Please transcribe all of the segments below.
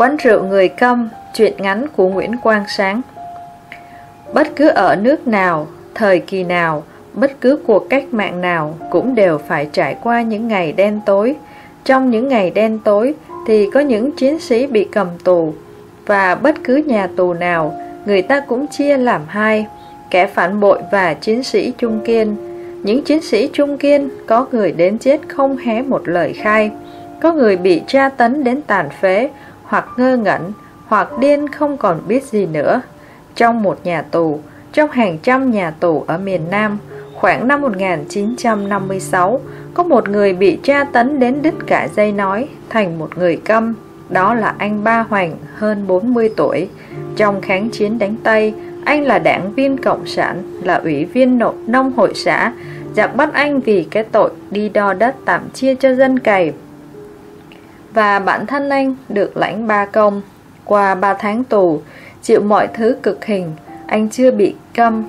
Quán rượu người câm, chuyện ngắn của Nguyễn Quang Sáng Bất cứ ở nước nào, thời kỳ nào, bất cứ cuộc cách mạng nào cũng đều phải trải qua những ngày đen tối. Trong những ngày đen tối thì có những chiến sĩ bị cầm tù, và bất cứ nhà tù nào, người ta cũng chia làm hai, kẻ phản bội và chiến sĩ trung kiên. Những chiến sĩ trung kiên có người đến chết không hé một lời khai, có người bị tra tấn đến tàn phế, hoặc ngơ ngẩn, hoặc điên không còn biết gì nữa. Trong một nhà tù, trong hàng trăm nhà tù ở miền Nam, khoảng năm 1956, có một người bị tra tấn đến đứt cả dây nói, thành một người câm. Đó là anh Ba Hoàng, hơn 40 tuổi. Trong kháng chiến đánh Tây, anh là đảng viên Cộng sản, là ủy viên nộp nông hội xã, giặc bắt anh vì cái tội đi đo đất tạm chia cho dân cày và bản thân anh được lãnh ba công. Qua ba tháng tù, chịu mọi thứ cực hình, anh chưa bị câm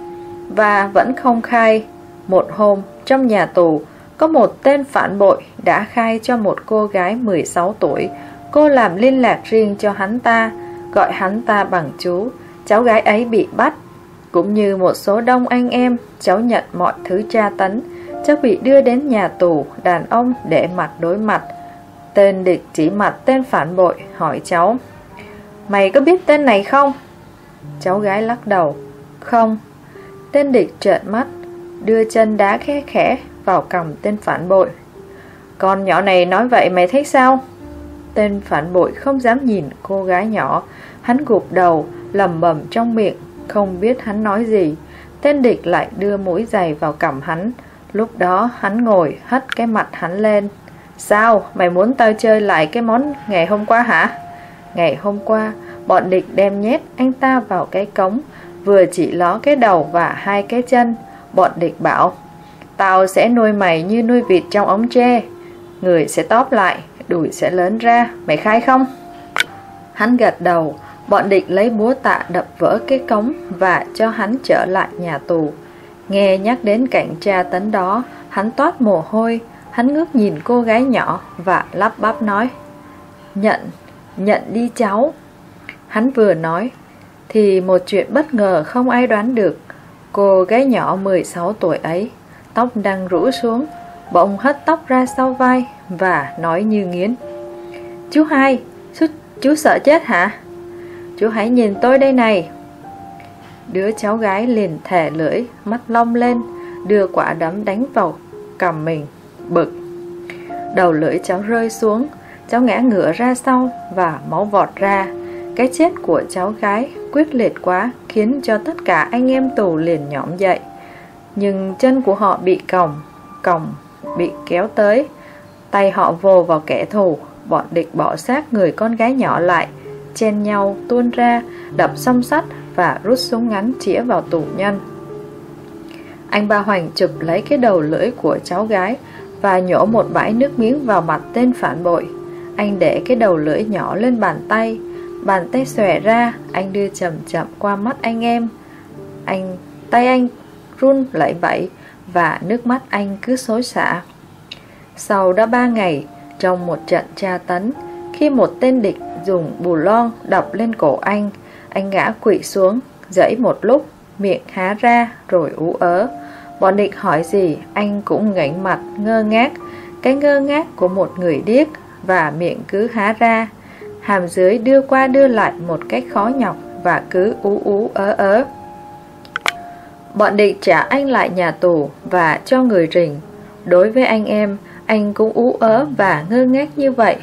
và vẫn không khai. Một hôm, trong nhà tù, có một tên phản bội đã khai cho một cô gái 16 tuổi. Cô làm liên lạc riêng cho hắn ta, gọi hắn ta bằng chú. Cháu gái ấy bị bắt. Cũng như một số đông anh em, cháu nhận mọi thứ tra tấn. Cháu bị đưa đến nhà tù, đàn ông để mặt đối mặt. Tên địch chỉ mặt tên phản bội, hỏi cháu, Mày có biết tên này không? Cháu gái lắc đầu, Không. Tên địch trợn mắt, Đưa chân đá khẽ khẽ vào cằm tên phản bội. Con nhỏ này nói vậy mày thấy sao? Tên phản bội không dám nhìn cô gái nhỏ. Hắn gục đầu lầm bầm trong miệng, Không biết hắn nói gì. Tên địch lại đưa mũi giày vào cằm hắn. Lúc đó hắn ngồi, hất cái mặt hắn lên. Sao? Mày muốn tao chơi lại cái món ngày hôm qua hả? Ngày hôm qua, bọn địch đem nhét anh ta vào cái cống, vừa chỉ ló cái đầu và hai cái chân. Bọn địch bảo, tao sẽ nuôi mày như nuôi vịt trong ống tre. Người sẽ tóp lại, đùi sẽ lớn ra, mày khai không? Hắn gật đầu, bọn địch lấy búa tạ đập vỡ cái cống và cho hắn trở lại nhà tù. Nghe nhắc đến cảnh tra tấn đó, hắn toát mồ hôi, Hắn ngước nhìn cô gái nhỏ và lắp bắp nói Nhận, nhận đi cháu. Hắn vừa nói Thì một chuyện bất ngờ không ai đoán được. Cô gái nhỏ 16 tuổi ấy Tóc đang rũ xuống Bỗng hất tóc ra sau vai Và nói như nghiến Chú hai, chú, chú sợ chết hả? Chú hãy nhìn tôi đây này. Đứa cháu gái liền thẻ lưỡi Mắt long lên Đưa quả đấm đánh vào cầm mình bực. Đầu lưỡi cháu rơi xuống, Cháu ngã ngửa ra sau Và máu vọt ra. Cái chết của cháu gái quyết liệt quá, Khiến cho tất cả anh em tù liền nhõm dậy. Nhưng chân của họ bị còng Còng bị kéo tới. Tay họ vồ vào kẻ thù, Bọn địch bỏ xác người con gái nhỏ lại, Chen nhau tuôn ra, Đập song sắt và rút súng ngắn chĩa vào tù nhân. Anh ba Hoành chụp lấy cái đầu lưỡi của cháu gái và nhổ một bãi nước miếng vào mặt tên phản bội. Anh để cái đầu lưỡi nhỏ lên bàn tay, bàn tay xòe ra, anh đưa chậm chậm qua mắt anh em. Anh, tay anh run lẩy bẩy và nước mắt anh cứ xối xả. Sau đó ba ngày, trong một trận tra tấn, khi một tên địch dùng bù lon đập lên cổ anh, anh ngã quỵ xuống, dãy một lúc, miệng há ra rồi ú ớ. Bọn địch hỏi gì, anh cũng ngẩng mặt ngơ ngác. Cái ngơ ngác của một người điếc Và miệng cứ há ra. Hàm dưới đưa qua đưa lại một cách khó nhọc Và cứ ú ú ớ ớ. Bọn địch trả anh lại nhà tù Và cho người rình. Đối với anh em, Anh cũng ú ớ và ngơ ngác như vậy.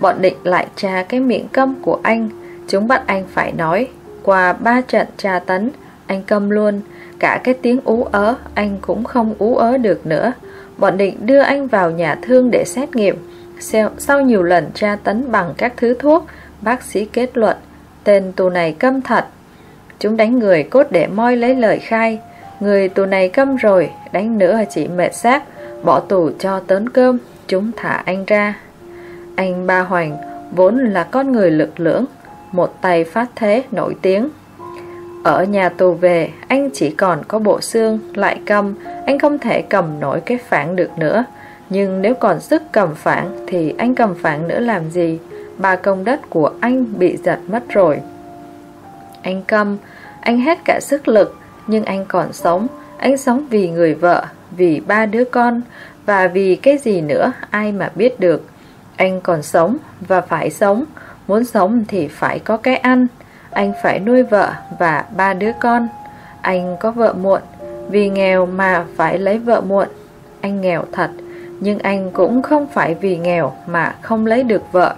Bọn địch lại tra cái miệng câm của anh. Chúng bắt anh phải nói, Qua ba trận tra tấn, Anh câm luôn. Cả cái tiếng ú ớ Anh cũng không ú ớ được nữa. Bọn định đưa anh vào nhà thương để xét nghiệm. Sau, sau nhiều lần tra tấn bằng các thứ thuốc Bác sĩ kết luận Tên tù này câm thật. Chúng đánh người cốt để moi lấy lời khai. Người tù này câm rồi Đánh nữa chỉ mệt xác. Bỏ tù cho tớn cơm Chúng thả anh ra. Anh Ba Hoành vốn là con người lực lưỡng Một tay phát thế nổi tiếng ở nhà tù về, anh chỉ còn có bộ xương, lại câm. anh không thể cầm nổi cái phản được nữa. Nhưng nếu còn sức cầm phản thì anh cầm phản nữa làm gì? ba công đất của anh bị giật mất rồi. Anh câm, anh hết cả sức lực, nhưng anh còn sống. Anh sống vì người vợ, vì ba đứa con, và vì cái gì nữa ai mà biết được. Anh còn sống và phải sống, muốn sống thì phải có cái ăn. Anh phải nuôi vợ và ba đứa con. Anh có vợ muộn, vì nghèo mà phải lấy vợ muộn. Anh nghèo thật, nhưng anh cũng không phải vì nghèo mà không lấy được vợ.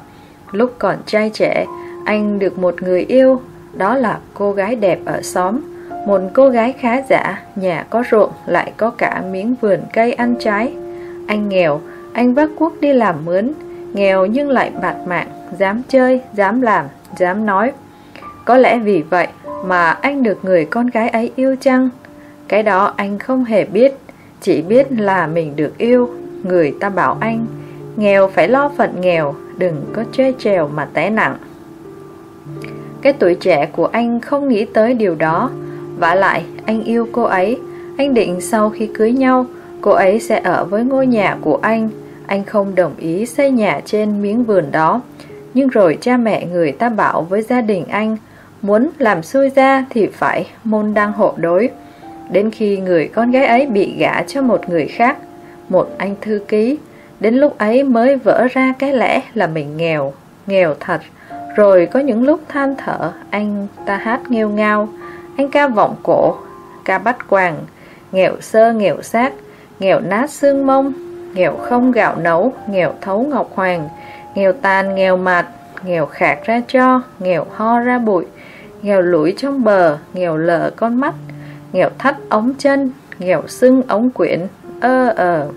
Lúc còn trai trẻ, anh được một người yêu, đó là cô gái đẹp ở xóm. Một cô gái khá giả, nhà có ruộng lại có cả miếng vườn cây ăn trái. Anh nghèo, anh vác cuốc đi làm mướn, nghèo nhưng lại bạt mạng, dám chơi, dám làm, dám nói. Có lẽ vì vậy mà anh được người con gái ấy yêu chăng? Cái đó anh không hề biết, chỉ biết là mình được yêu. Người ta bảo anh, nghèo phải lo phận nghèo, đừng có chơi trèo mà té nặng. Cái tuổi trẻ của anh không nghĩ tới điều đó, và lại anh yêu cô ấy, anh định sau khi cưới nhau, cô ấy sẽ ở với ngôi nhà của anh. Anh không đồng ý xây nhà trên miếng vườn đó. Nhưng rồi cha mẹ người ta bảo với gia đình anh, muốn làm xuôi ra thì phải môn đăng hộ đối. Đến khi người con gái ấy bị gả cho một người khác, một anh thư ký, đến lúc ấy mới vỡ ra cái lẽ là mình nghèo, nghèo thật. Rồi có những lúc than thở, anh ta hát nghêu ngao, anh ca vọng cổ, ca bắt quàng, nghèo sơ nghèo xác, nghèo nát xương mông, nghèo không gạo nấu, nghèo thấu ngọc hoàng, nghèo tàn nghèo mạt, nghèo khạc ra cho, nghèo ho ra bụi, nghèo lũi trong bờ, nghèo lờ con mắt, nghèo thắt ống chân, nghèo sưng ống quyển, ơ ờ.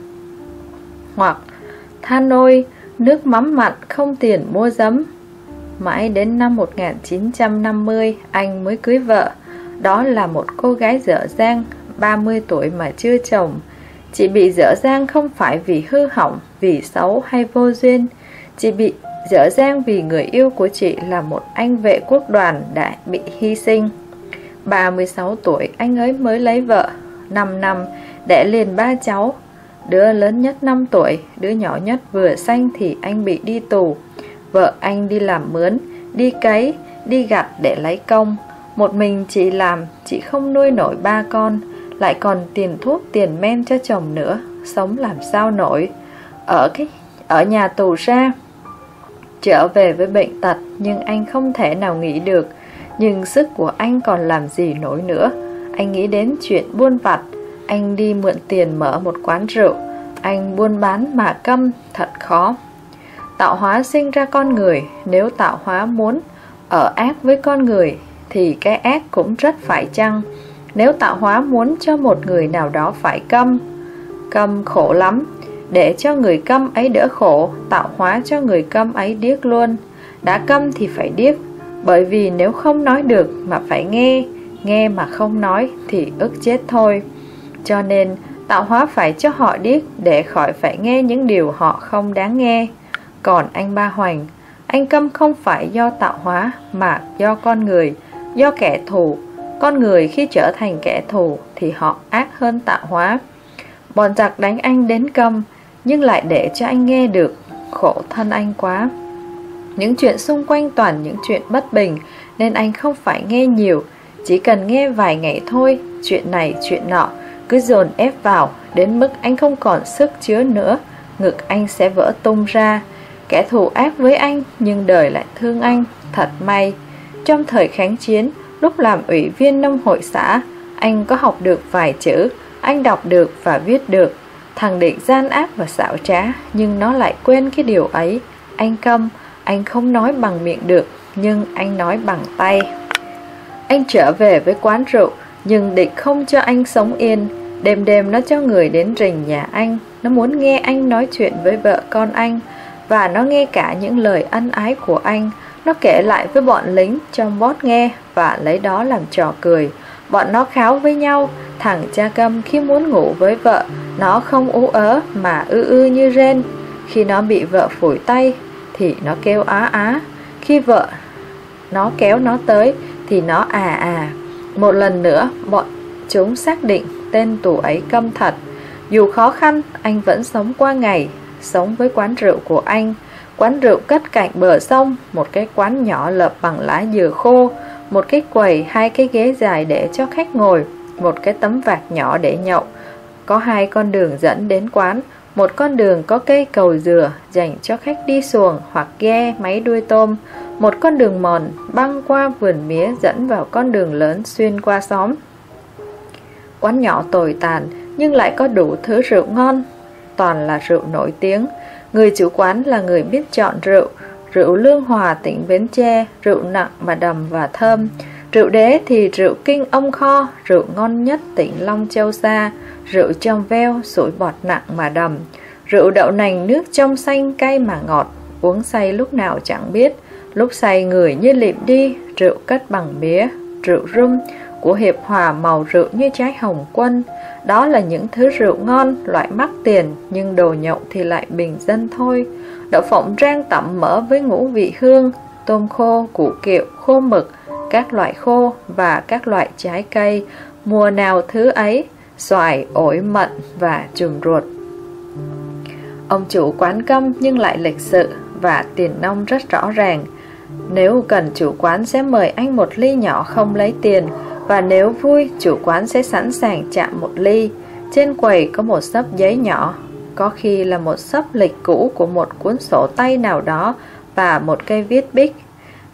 Hoặc than ôi, nước mắm mặn không tiền mua giấm. Mãi đến năm 1950 anh mới cưới vợ. Đó là một cô gái dở dang, 30 tuổi mà chưa chồng. Chị bị dở dang không phải vì hư hỏng, vì xấu hay vô duyên. Chị bị dở dang vì người yêu của chị là một anh vệ quốc đoàn đã bị hy sinh. 36 tuổi anh ấy mới lấy vợ, 5 năm, đẻ liền ba cháu. Đứa lớn nhất 5 tuổi, đứa nhỏ nhất vừa sanh thì anh bị đi tù. Vợ anh đi làm mướn, đi cấy, đi gặt để lấy công. Một mình chị làm, chị không nuôi nổi ba con, lại còn tiền thuốc tiền men cho chồng nữa, sống làm sao nổi. Ở cái ở nhà tù ra, trở về với bệnh tật, nhưng anh không thể nào nghĩ được. Nhưng sức của anh còn làm gì nổi nữa? Anh nghĩ đến chuyện buôn vặt. Anh đi mượn tiền mở một quán rượu. Anh buôn bán mà câm, thật khó. Tạo hóa sinh ra con người. Nếu tạo hóa muốn ở ác với con người, Thì cái ác cũng rất phải chăng? Nếu tạo hóa muốn cho một người nào đó phải câm Câm khổ lắm để cho người câm ấy đỡ khổ Tạo hóa cho người câm ấy điếc luôn Đã câm thì phải điếc bởi vì nếu không nói được mà phải nghe, nghe mà không nói thì ức chết thôi. Cho nên tạo hóa phải cho họ điếc để khỏi phải nghe những điều họ không đáng nghe. Còn anh Ba Hoành, anh câm không phải do tạo hóa mà do con người, do kẻ thù. Con người khi trở thành kẻ thù thì họ ác hơn tạo hóa. Bọn giặc đánh anh đến câm nhưng lại để cho anh nghe được, khổ thân anh quá. Những chuyện xung quanh toàn những chuyện bất bình Nên anh không phải nghe nhiều Chỉ cần nghe vài ngày thôi Chuyện này chuyện nọ Cứ dồn ép vào Đến mức anh không còn sức chứa nữa Ngực anh sẽ vỡ tung ra. Kẻ thù ác với anh Nhưng đời lại thương anh Thật may. Trong thời kháng chiến Lúc làm ủy viên nông hội xã Anh có học được vài chữ Anh đọc được và viết được. Thằng định gian ác và xảo trá Nhưng nó lại quên cái điều ấy Anh câm anh không nói bằng miệng được, nhưng anh nói bằng tay. Anh trở về với quán rượu, nhưng địch không cho anh sống yên. Đêm đêm nó cho người đến rình nhà anh, nó muốn nghe anh nói chuyện với vợ con anh, và nó nghe cả những lời ân ái của anh. Nó kể lại với bọn lính trong bót nghe và lấy đó làm trò cười. Bọn nó kháo với nhau, thằng cha câm khi muốn ngủ với vợ, nó không ú ớ mà ư ư như rên. Khi nó bị vợ phủi tay, thì nó kêu á á. Khi vợ nó kéo nó tới thì nó à à. Một lần nữa bọn chúng xác định tên tù ấy câm thật. Dù khó khăn anh vẫn sống qua ngày sống với quán rượu của anh. Quán rượu cất cạnh bờ sông, một cái quán nhỏ lợp bằng lá dừa khô, một cái quầy, hai cái ghế dài để cho khách ngồi, một cái tấm vạc nhỏ để nhậu. Có hai con đường dẫn đến quán, một con đường có cây cầu dừa dành cho khách đi xuồng hoặc ghe máy đuôi tôm, một con đường mòn băng qua vườn mía dẫn vào con đường lớn xuyên qua xóm. Quán nhỏ tồi tàn nhưng lại có đủ thứ rượu ngon, toàn là rượu nổi tiếng. Người chủ quán là người biết chọn rượu, rượu lương hòa tỉnh Bến Tre, rượu nặng mà đầm và thơm. Rượu đế thì rượu kinh ông kho, rượu ngon nhất tỉnh Long Châu Sa, rượu trong veo, sủi bọt nặng mà đầm. Rượu đậu nành nước trong xanh cay mà ngọt, uống say lúc nào chẳng biết. Lúc say người như lịm đi, rượu cất bằng mía, rượu rum của hiệp hòa màu rượu như trái hồng quân. Đó là những thứ rượu ngon, loại mắc tiền, nhưng đồ nhậu thì lại bình dân thôi. Đậu phộng rang tẩm mỡ với ngũ vị hương, tôm khô, củ kiệu, khô mực, các loại khô và các loại trái cây, mùa nào thứ ấy, xoài, ổi mận và chùm ruột. Ông chủ quán câm nhưng lại lịch sự và tiền nông rất rõ ràng. Nếu cần chủ quán sẽ mời anh một ly nhỏ không lấy tiền và nếu vui chủ quán sẽ sẵn sàng chạm một ly. Trên quầy có một sấp giấy nhỏ, có khi là một sấp lịch cũ của một cuốn sổ tay nào đó và một cây viết bích.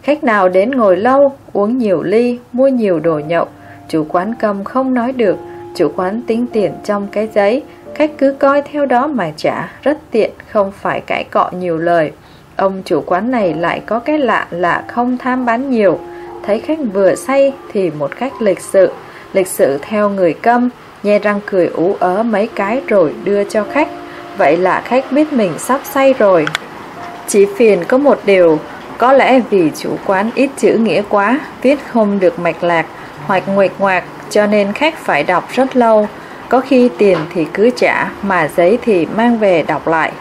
Khách nào đến ngồi lâu, uống nhiều ly, mua nhiều đồ nhậu, chủ quán cầm không nói được, chủ quán tính tiền trong cái giấy, khách cứ coi theo đó mà trả, rất tiện, không phải cãi cọ nhiều lời. Ông chủ quán này lại có cái lạ là không tham bán nhiều, thấy khách vừa say thì một khách lịch sự, lịch sự theo người câm, nhe răng cười ú ớ mấy cái rồi đưa cho khách. Vậy là khách biết mình sắp say rồi. Chỉ phiền có một điều, có lẽ vì chủ quán ít chữ nghĩa quá, viết không được mạch lạc, hoặc nguệch ngoạc, cho nên khách phải đọc rất lâu. Có khi tiền thì cứ trả, mà giấy thì mang về đọc lại.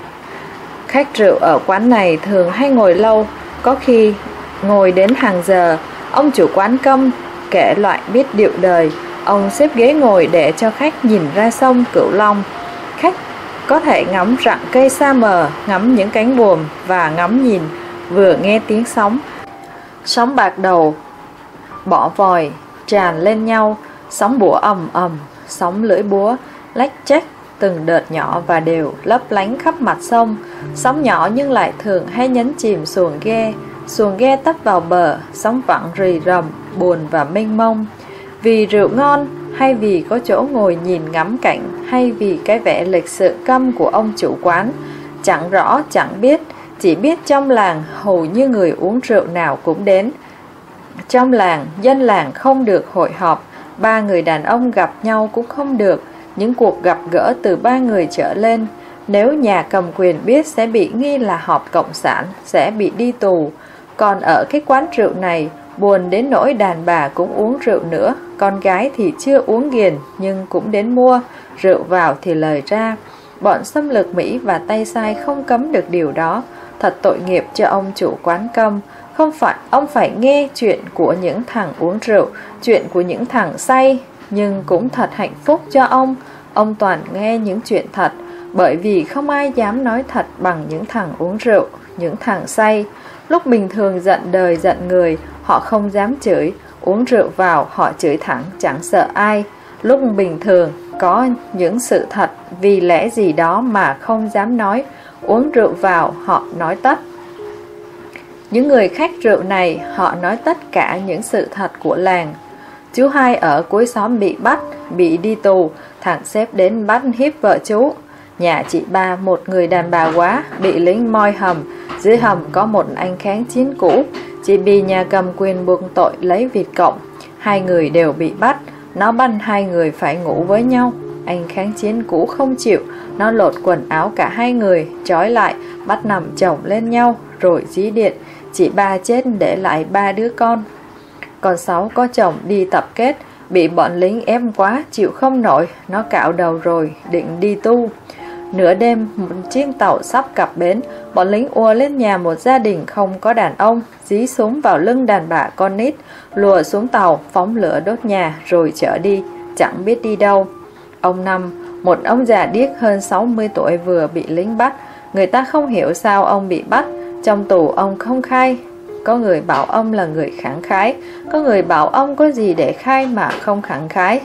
Khách rượu ở quán này thường hay ngồi lâu, có khi ngồi đến hàng giờ. Ông chủ quán câm kể loại biết điệu đời, ông xếp ghế ngồi để cho khách nhìn ra sông Cửu Long. Khách có thể ngắm rặng cây xa mờ, ngắm những cánh buồm và ngắm nhìn, vừa nghe tiếng sóng. Sóng bạc đầu, bỏ vòi, tràn lên nhau, sóng búa ầm ầm, sóng lưỡi búa, lách chách từng đợt nhỏ và đều lấp lánh khắp mặt sông. Sóng nhỏ nhưng lại thường hay nhấn chìm xuồng ghe, xuồng ghe tấp vào bờ, sóng vặn rì rầm, buồn và mênh mông. Vì rượu ngon, hay vì có chỗ ngồi nhìn ngắm cảnh, hay vì cái vẻ lịch sự câm của ông chủ quán, chẳng rõ chẳng biết, chỉ biết trong làng hầu như người uống rượu nào cũng đến. Trong làng, dân làng không được hội họp, ba người đàn ông gặp nhau cũng không được, những cuộc gặp gỡ từ ba người trở lên. Nếu nhà cầm quyền biết sẽ bị nghi là họp cộng sản, sẽ bị đi tù. Còn ở cái quán rượu này, buồn đến nỗi đàn bà cũng uống rượu nữa, con gái thì chưa uống ghiền nhưng cũng đến mua, rượu vào thì lời ra. Bọn xâm lược Mỹ và tay sai không cấm được điều đó, thật tội nghiệp cho ông chủ quán cơm, Không phải ông phải nghe chuyện của những thằng uống rượu, chuyện của những thằng say, nhưng cũng thật hạnh phúc cho ông. Ông toàn nghe những chuyện thật, bởi vì không ai dám nói thật bằng những thằng uống rượu, những thằng say. Lúc bình thường giận đời giận người, họ không dám chửi, uống rượu vào họ chửi thẳng chẳng sợ ai. Lúc bình thường có những sự thật vì lẽ gì đó mà không dám nói, uống rượu vào họ nói tất. Những người khách rượu này họ nói tất cả những sự thật của làng. Chú hai ở cuối xóm bị bắt, bị đi tù, thằng xếp đến bắt hiếp vợ chú. Nhà chị ba một người đàn bà quá, bị lính moi hầm, dưới hầm có một anh kháng chiến cũ, chỉ bị nhà cầm quyền buông tội lấy Việt Cộng. Hai người đều bị bắt, nó banh hai người phải ngủ với nhau. Anh kháng chiến cũ không chịu, nó lột quần áo cả hai người, trói lại, bắt nằm chồng lên nhau, rồi dí điện. Chị ba chết để lại ba đứa con. Còn sáu có chồng đi tập kết, bị bọn lính ép quá, chịu không nổi, nó cạo đầu rồi, định đi tu. Nửa đêm, một chiếc tàu sắp cập bến, bọn lính ùa lên nhà một gia đình không có đàn ông, dí súng vào lưng đàn bà con nít, lùa xuống tàu, phóng lửa đốt nhà rồi chở đi, chẳng biết đi đâu. Ông Năm, một ông già điếc hơn 60 tuổi vừa bị lính bắt, người ta không hiểu sao ông bị bắt, Trong tù ông không khai. Có người bảo ông là người kháng khái. Có người bảo ông có gì để khai mà không kháng khái.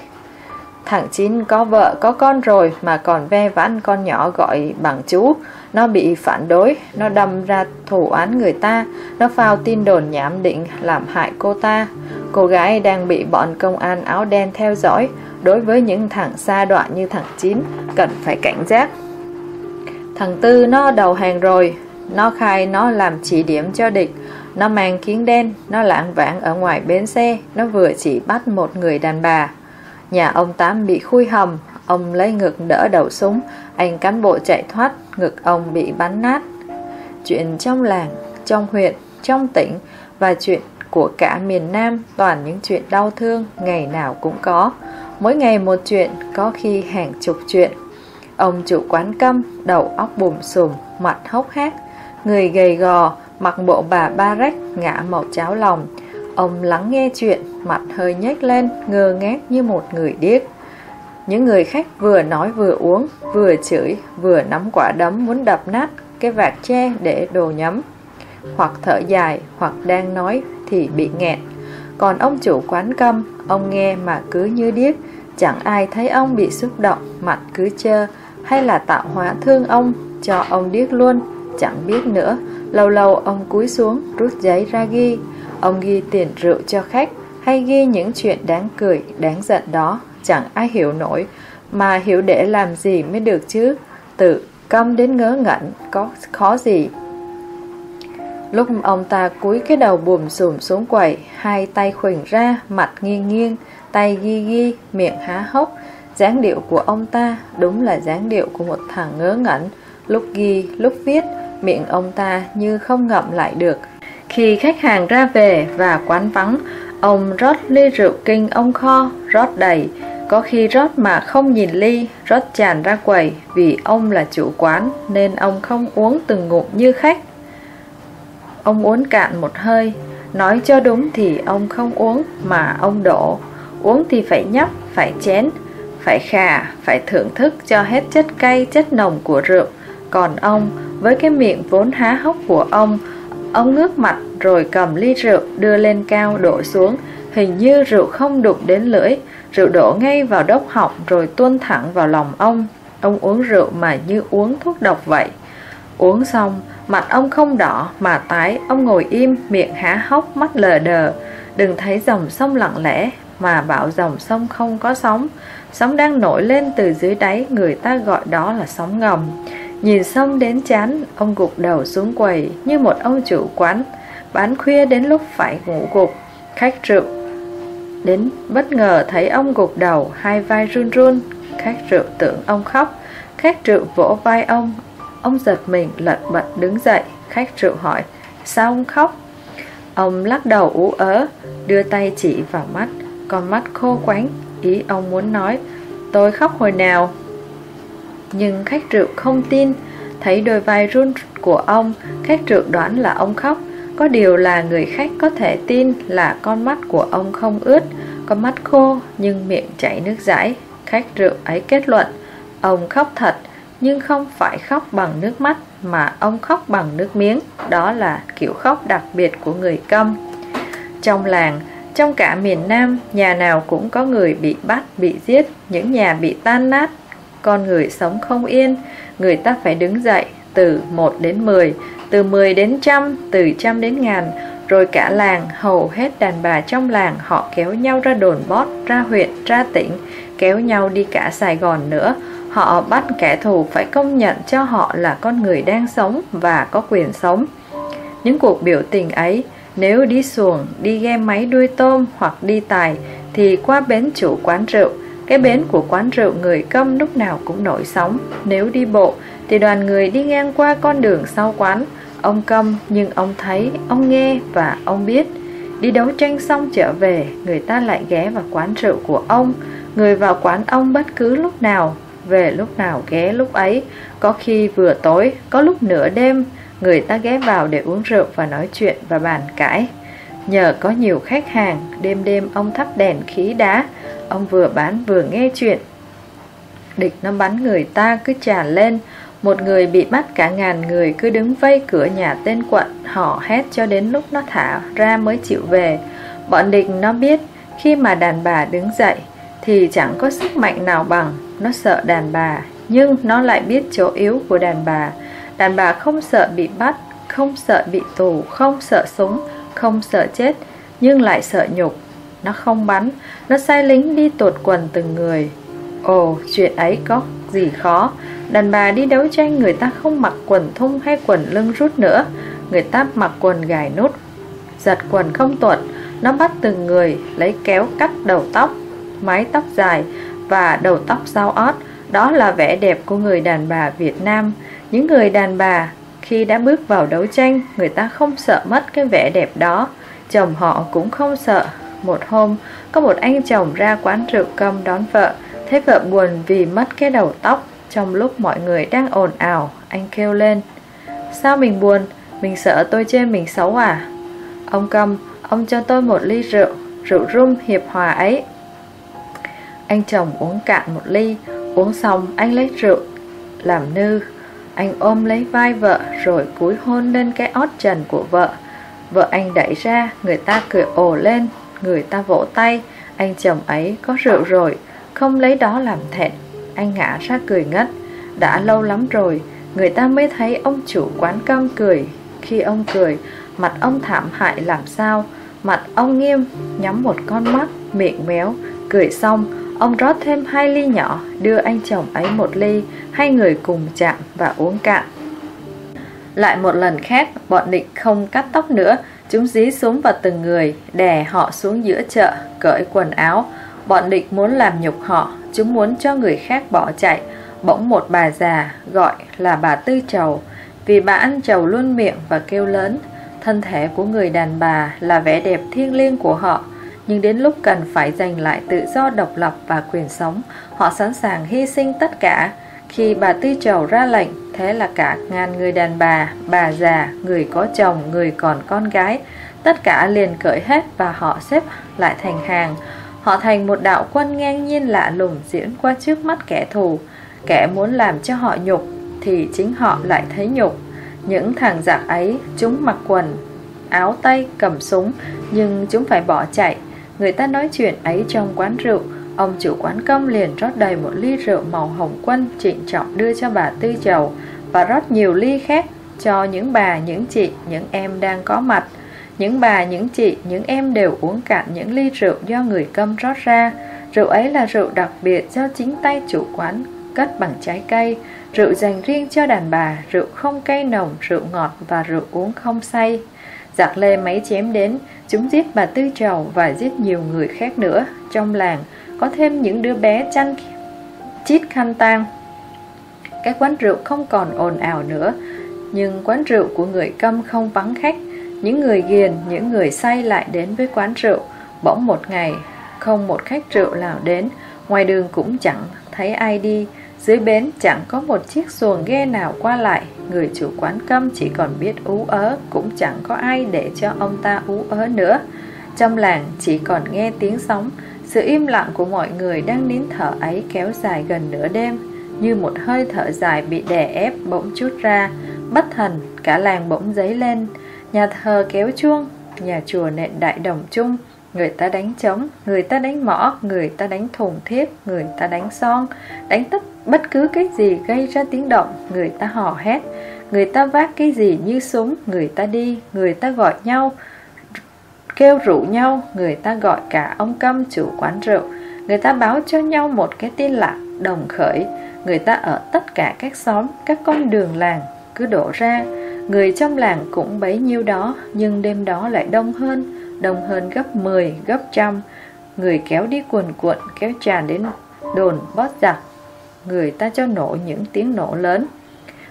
Thằng Chín có vợ có con rồi mà còn ve vãn con nhỏ gọi bằng chú. Nó bị phản đối, nó đâm ra thủ án người ta. Nó phao tin đồn nhảm định làm hại cô ta. Cô gái đang bị bọn công an áo đen theo dõi. Đối với những thằng xa đoạn như thằng Chín Cần phải cảnh giác. Thằng Tư nó đầu hàng rồi. Nó khai nó làm chỉ điểm cho địch. Nó mang kiến đen Nó lãng vãng ở ngoài bến xe. Nó vừa chỉ bắt một người đàn bà. Nhà ông Tám bị khui hầm Ông lấy ngực đỡ đầu súng Anh cán bộ chạy thoát Ngực ông bị bắn nát. Chuyện trong làng, trong huyện, trong tỉnh Và chuyện của cả miền Nam Toàn những chuyện đau thương Ngày nào cũng có. Mỗi ngày một chuyện Có khi hàng chục chuyện. Ông chủ quán câm Đầu óc bùm xùm Mặt hốc hác. Người gầy gò Mặc bộ bà ba rách Ngã màu cháo lòng. Ông lắng nghe chuyện, mặt hơi nhếch lên, ngơ ngác như một người điếc. Những người khách vừa nói vừa uống, vừa chửi, vừa nắm quả đấm muốn đập nát cái vạt tre để đồ nhắm. Hoặc thở dài, hoặc đang nói thì bị nghẹn. Còn ông chủ quán câm, ông nghe mà cứ như điếc, chẳng ai thấy ông bị xúc động, mặt cứ chơ, hay là tạo hóa thương ông, cho ông điếc luôn, chẳng biết nữa. Lâu lâu ông cúi xuống, rút giấy ra ghi, Ông ghi tiền rượu cho khách hay ghi những chuyện đáng cười, đáng giận đó, chẳng ai hiểu nổi, mà hiểu để làm gì mới được chứ, tự câm đến ngớ ngẩn, có khó gì. Lúc ông ta cúi cái đầu bùm xùm xuống quầy, hai tay khuỳnh ra, mặt nghiêng nghiêng, tay ghi ghi, miệng há hốc, dáng điệu của ông ta đúng là dáng điệu của một thằng ngớ ngẩn, lúc ghi, lúc viết, miệng ông ta như không ngậm lại được, khi khách hàng ra về và quán vắng, ông rót ly rượu kinh ông kho, rót đầy. Có khi rót mà không nhìn ly, rót tràn ra quầy vì ông là chủ quán nên ông không uống từng ngụm như khách. Ông uống cạn một hơi, nói cho đúng thì ông không uống mà ông đổ. Uống thì phải nhấp, phải chén, phải khà, phải thưởng thức cho hết chất cay, chất nồng của rượu. Còn ông, với cái miệng vốn há hốc của ông, Ông ngước mặt rồi cầm ly rượu đưa lên cao đổ xuống. Hình như rượu không đụng đến lưỡi. Rượu đổ ngay vào đốc họng rồi tuôn thẳng vào lòng ông. Ông uống rượu mà như uống thuốc độc vậy. Uống xong, mặt ông không đỏ mà tái. Ông ngồi im, miệng há hốc, mắt lờ đờ. Đừng thấy dòng sông lặng lẽ Mà bảo dòng sông không có sóng. Sóng đang nổi lên từ dưới đáy Người ta gọi đó là sóng ngầm. Nhìn xong đến chán, ông gục đầu xuống quầy như một ông chủ quán, bán khuya đến lúc phải ngủ gục, khách rượu. Đến bất ngờ thấy ông gục đầu, hai vai run run, khách rượu tưởng ông khóc, khách rượu vỗ vai ông, ông giật mình lật bật đứng dậy, khách rượu hỏi, sao ông khóc? Ông lắc đầu ú ớ, đưa tay chỉ vào mắt, con mắt khô quánh, ý ông muốn nói, tôi khóc hồi nào? Nhưng khách rượu không tin. Thấy đôi vai run của ông Khách rượu đoán là ông khóc. Có điều là người khách có thể tin Là con mắt của ông không ướt Con mắt khô nhưng miệng chảy nước dãi. Khách rượu ấy kết luận Ông khóc thật Nhưng không phải khóc bằng nước mắt Mà ông khóc bằng nước miếng. Đó là kiểu khóc đặc biệt của người câm. Trong làng trong cả miền Nam, nhà nào cũng có người bị bắt, bị giết, những nhà bị tan nát, con người sống không yên, người ta phải đứng dậy từ 1 đến 10, từ 10 đến trăm, từ trăm đến ngàn, rồi cả làng, hầu hết đàn bà trong làng họ kéo nhau ra đồn bót, ra huyện, ra tỉnh, kéo nhau đi cả Sài Gòn nữa. Họ bắt kẻ thù phải công nhận cho họ là con người đang sống và có quyền sống. Những cuộc biểu tình ấy, nếu đi xuồng, đi ghe máy đuôi tôm hoặc đi tài, thì qua bến chủ quán rượu, cái bến của quán rượu người câm lúc nào cũng nổi sóng. Nếu đi bộ thì đoàn người đi ngang qua con đường sau quán. Ông câm nhưng ông thấy, ông nghe và ông biết. Đi đấu tranh xong trở về Người ta lại ghé vào quán rượu của ông. Người vào quán ông bất cứ lúc nào Về lúc nào ghé lúc ấy. Có khi vừa tối, có lúc nửa đêm Người ta ghé vào để uống rượu và nói chuyện và bàn cãi. Nhờ có nhiều khách hàng, Đêm đêm ông thắp đèn khí đá. Ông vừa bán vừa nghe chuyện. Địch nó bắn người ta cứ tràn lên. Một người bị bắt cả ngàn người cứ đứng vây cửa nhà tên quận. Họ hét cho đến lúc nó thả ra mới chịu về. Bọn địch nó biết khi mà đàn bà đứng dậy Thì chẳng có sức mạnh nào bằng. Nó sợ đàn bà, Nhưng nó lại biết chỗ yếu của đàn bà. Đàn bà không sợ bị bắt, Không sợ bị tù, Không sợ súng. Không sợ chết Nhưng lại sợ nhục. Nó không bắn Nó sai lính đi tuột quần từng người. Ồ, chuyện ấy có gì khó? Đàn bà đi đấu tranh người ta không mặc quần thung hay quần lưng rút nữa. Người ta mặc quần gài nút Giật quần không tuột. Nó bắt từng người lấy kéo cắt đầu tóc Mái tóc dài và đầu tóc sau ót. Đó là vẻ đẹp của người đàn bà Việt Nam. Những người đàn bà khi đã bước vào đấu tranh Người ta không sợ mất cái vẻ đẹp đó. Chồng họ cũng không sợ. Một hôm có một anh chồng ra quán rượu cơm đón vợ. Thấy vợ buồn vì mất cái đầu tóc. Trong lúc mọi người đang ồn ào Anh kêu lên Sao mình buồn? Mình sợ tôi chê mình xấu à? Ông cầm, ông cho tôi một ly rượu Rượu rum hiệp hòa ấy. Anh chồng uống cạn một ly. Uống xong anh lấy rượu Làm nư. Anh ôm lấy vai vợ Rồi cúi hôn lên cái ót trần của vợ. Vợ anh đẩy ra, Người ta cười ồ lên, Người ta vỗ tay. Anh chồng ấy có rượu rồi, không lấy đó làm thẹn. Anh ngã ra cười ngất. Đã lâu lắm rồi, Người ta mới thấy ông chủ quán cơm cười. Khi ông cười, Mặt ông thảm hại làm sao? Mặt ông nghiêm, Nhắm một con mắt, Miệng méo, Cười xong Ông rót thêm hai ly nhỏ Đưa anh chồng ấy một ly Hai người cùng chạm và uống cạn Lại một lần khác Bọn địch không cắt tóc nữa Chúng dí xuống vào từng người Đè họ xuống giữa chợ Cởi quần áo Bọn địch muốn làm nhục họ, chúng muốn cho người khác bỏ chạy. Bỗng một bà già, gọi là bà Tư Trầu, vì bà ăn trầu luôn miệng và kêu lớn. Thân thể của người đàn bà là vẻ đẹp thiêng liêng của họ, nhưng đến lúc cần phải giành lại tự do độc lập và quyền sống, họ sẵn sàng hy sinh tất cả. Khi bà Tư Chầu ra lệnh, thế là cả ngàn người đàn bà, bà già, người có chồng, người còn con gái, tất cả liền cởi hết và họ xếp lại thành hàng. Họ thành một đạo quân ngang nhiên lạ lùng diễn qua trước mắt kẻ thù Kẻ muốn làm cho họ nhục Thì chính họ lại thấy nhục Những thằng giặc ấy Chúng mặc quần Áo tay cầm súng Nhưng chúng phải bỏ chạy Người ta nói chuyện ấy trong quán rượu Ông chủ quán công liền rót đầy một ly rượu màu hồng quân trịnh trọng đưa cho bà Tư Chầu và rót nhiều ly khác cho những bà, những chị, những em đang có mặt. Những bà, những chị, những em đều uống cạn những ly rượu do người câm rót ra. Rượu ấy là rượu đặc biệt do chính tay chủ quán cất bằng trái cây, rượu dành riêng cho đàn bà, rượu không cay nồng, rượu ngọt và rượu uống không say. Giặc lê máy chém đến, chúng giết bà Tư Trầu và giết nhiều người khác nữa. Trong làng, có thêm những đứa bé chăn chít khăn tang. Các quán rượu không còn ồn ào nữa, nhưng quán rượu của người câm không vắng khách. Những người ghiền, những người say lại đến với quán rượu Bỗng một ngày, không một khách rượu nào đến Ngoài đường cũng chẳng thấy ai đi dưới bến chẳng có một chiếc xuồng ghe nào qua lại. Người chủ quán cơm chỉ còn biết ú ớ Cũng chẳng có ai để cho ông ta ú ớ nữa. Trong làng chỉ còn nghe tiếng sóng. Sự im lặng của mọi người đang nín thở ấy kéo dài gần nửa đêm Như một hơi thở dài bị đè ép bỗng chút ra. Bất thần, cả làng bỗng dấy lên. Nhà thờ kéo chuông, nhà chùa nện đại đồng chung, người ta đánh trống, người ta đánh mõ, người ta đánh thùng thiếp, người ta đánh son, đánh tất bất cứ cái gì gây ra tiếng động, người ta hò hét, người ta vác cái gì như súng, người ta đi, người ta gọi nhau, kêu rủ nhau, người ta gọi cả ông câm chủ quán rượu, người ta báo cho nhau một cái tin lạ, đồng khởi, người ta ở tất cả các xóm, các con đường làng cứ đổ ra, Người trong làng cũng bấy nhiêu đó Nhưng đêm đó lại đông hơn. Đông hơn gấp 10, gấp trăm. Người kéo đi cuồn cuộn Kéo tràn đến đồn bót giặc. Người ta cho nổ những tiếng nổ lớn.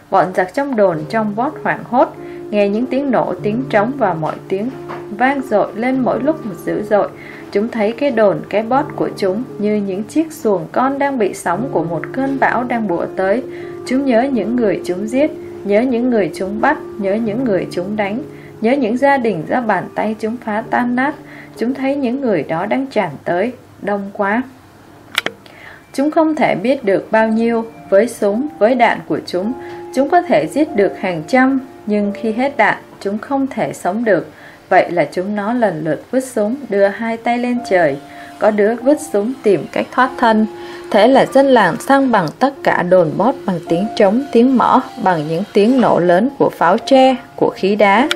Bọn giặc trong đồn trong vót hoảng hốt Nghe những tiếng nổ, tiếng trống và mọi tiếng vang dội lên mỗi lúc một dữ dội. Chúng thấy cái đồn, cái bót của chúng như những chiếc xuồng con đang bị sóng của một cơn bão đang bủa tới. Chúng nhớ những người chúng giết, Nhớ những người chúng bắt Nhớ những người chúng đánh Nhớ những gia đình ra bàn tay chúng phá tan nát. Chúng thấy những người đó đang tràn tới Đông quá. Chúng không thể biết được bao nhiêu Với súng, với đạn của chúng Chúng có thể giết được hàng trăm, nhưng khi hết đạn, chúng không thể sống được. Vậy là chúng nó lần lượt vứt súng, đưa hai tay lên trời. Có đứa vứt súng tìm cách thoát thân. Thế là dân làng sang bằng tất cả đồn bót bằng tiếng trống, tiếng mõ, bằng những tiếng nổ lớn của pháo tre, của khí đá.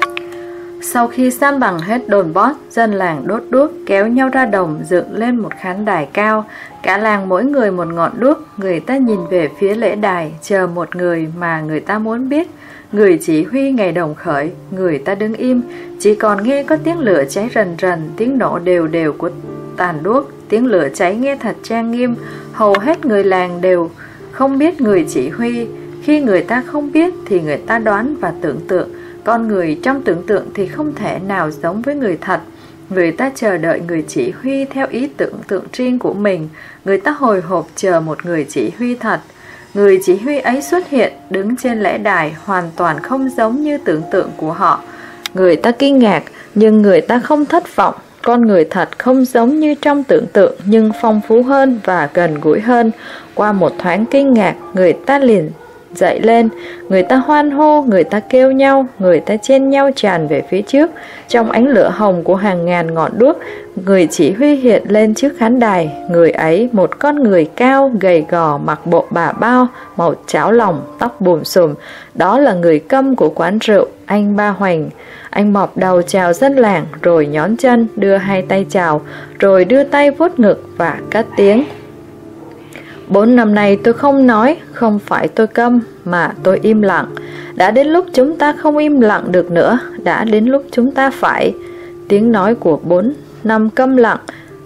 Sau khi san bằng hết đồn bót, dân làng đốt đuốc kéo nhau ra đồng dựng lên một khán đài cao. Cả làng mỗi người một ngọn đuốc, người ta nhìn về phía lễ đài, chờ một người mà người ta muốn biết. Người chỉ huy ngày đồng khởi, người ta đứng im, chỉ còn nghe có tiếng lửa cháy rần rần, tiếng nổ đều đều của tàn đuốc, tiếng lửa cháy nghe thật trang nghiêm, hầu hết người làng đều không biết người chỉ huy. Khi người ta không biết thì người ta đoán và tưởng tượng, con người trong tưởng tượng thì không thể nào giống với người thật. Người ta chờ đợi người chỉ huy theo ý tưởng tượng riêng của mình. Người ta hồi hộp chờ một người chỉ huy thật. Người chỉ huy ấy xuất hiện, đứng trên lễ đài hoàn toàn không giống như tưởng tượng của họ. Người ta kinh ngạc, nhưng người ta không thất vọng. Con người thật không giống như trong tưởng tượng nhưng phong phú hơn và gần gũi hơn. Qua một thoáng kinh ngạc, người ta liền dậy lên, người ta hoan hô, người ta kêu nhau, người ta chen nhau tràn về phía trước. Trong ánh lửa hồng của hàng ngàn ngọn đuốc, người chỉ huy hiện lên trước khán đài. Người ấy, một con người cao, gầy gò, mặc bộ bà bao, màu cháo lòng, tóc bùm xùm. Đó là người câm của quán rượu, anh Ba Hoành. Anh mọc đầu chào dân làng, rồi nhón chân, đưa hai tay chào, rồi đưa tay vuốt ngực và cất tiếng. Bốn năm nay tôi không nói, không phải tôi câm, mà tôi im lặng. Đã đến lúc chúng ta không im lặng được nữa, đã đến lúc chúng ta phải. Tiếng nói của bốn năm câm lặng,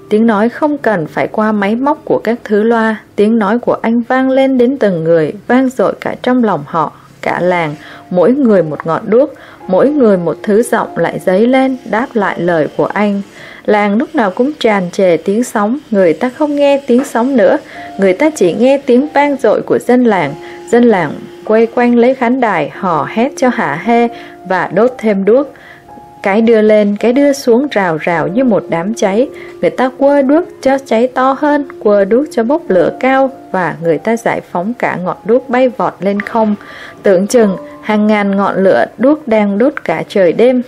tiếng nói không cần phải qua máy móc của các thứ loa, tiếng nói của anh vang lên đến từng người, vang dội cả trong lòng họ, cả làng, mỗi người một ngọn đuốc, mỗi người một thứ giọng lại dấy lên, đáp lại lời của anh. Làng lúc nào cũng tràn trề tiếng sóng, người ta không nghe tiếng sóng nữa, người ta chỉ nghe tiếng vang dội của dân làng. Dân làng quay quanh lấy khán đài, hò hét cho hả hê và đốt thêm đuốc. Cái đưa lên, cái đưa xuống rào rào như một đám cháy. Người ta quơ đuốc cho cháy to hơn, quơ đuốc cho bốc lửa cao và người ta giải phóng cả ngọn đuốc bay vọt lên không. Tưởng chừng hàng ngàn ngọn lửa đuốc đang đốt cả trời đêm